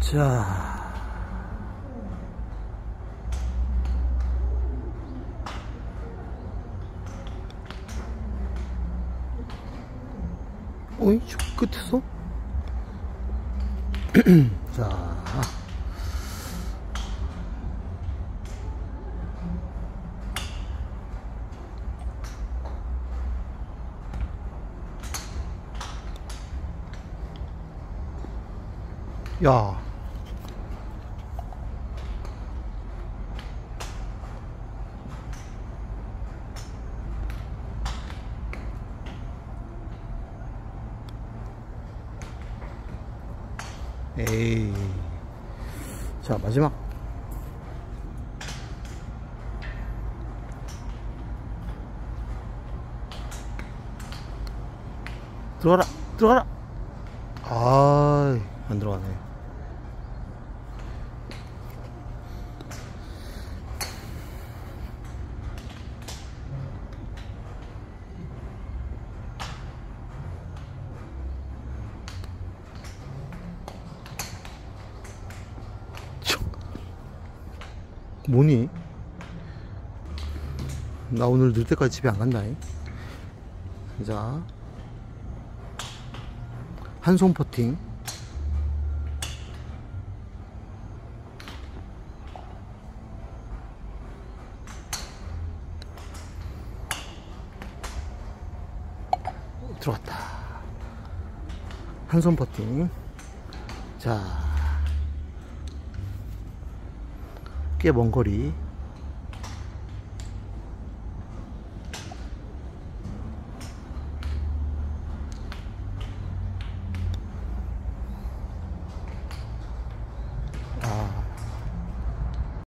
자. 어이, 저 끝에서? 자. 야. 에이. 자, 마지막. 들어가라! 들어가라! 아, 안 들어가네. 뭐니? 나 오늘 늦을 때까지 집에 안 간다. 자, 한 손 퍼팅. 들어갔다. 한 손 퍼팅. 자, 꽤 먼 거리.